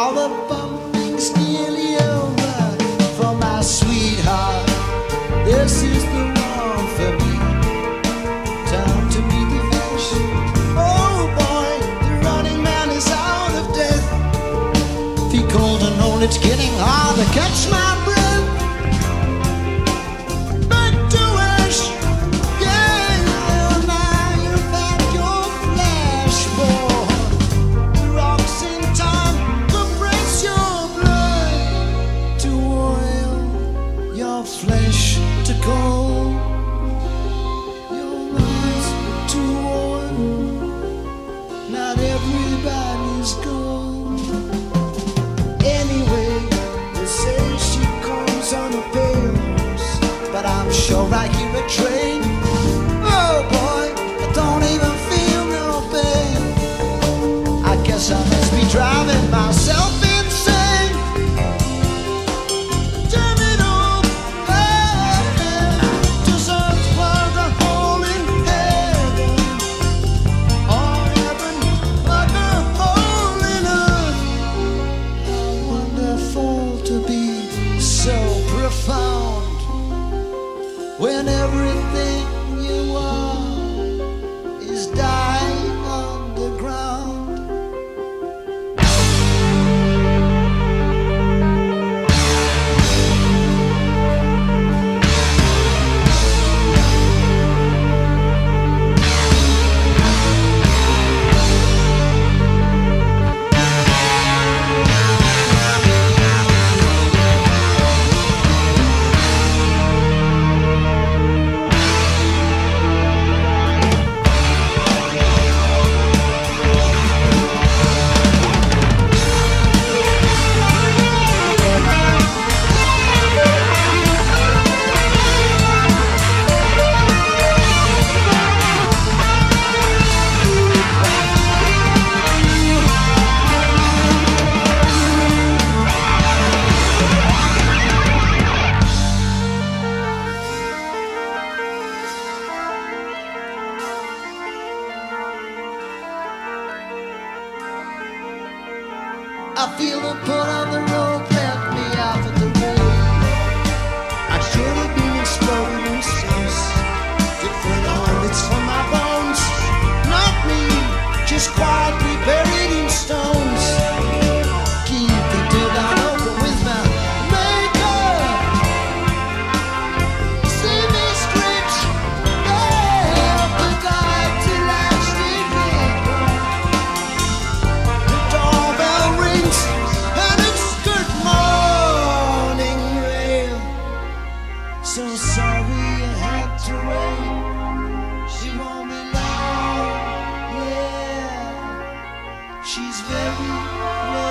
All the bumping's nearly over for my sweetheart. This is the one for me. Time to the fish. Oh boy, the running man is out of. If cold and old, it's getting hard to catch my. sure I hear a train. you. I feel a pull on the road. love.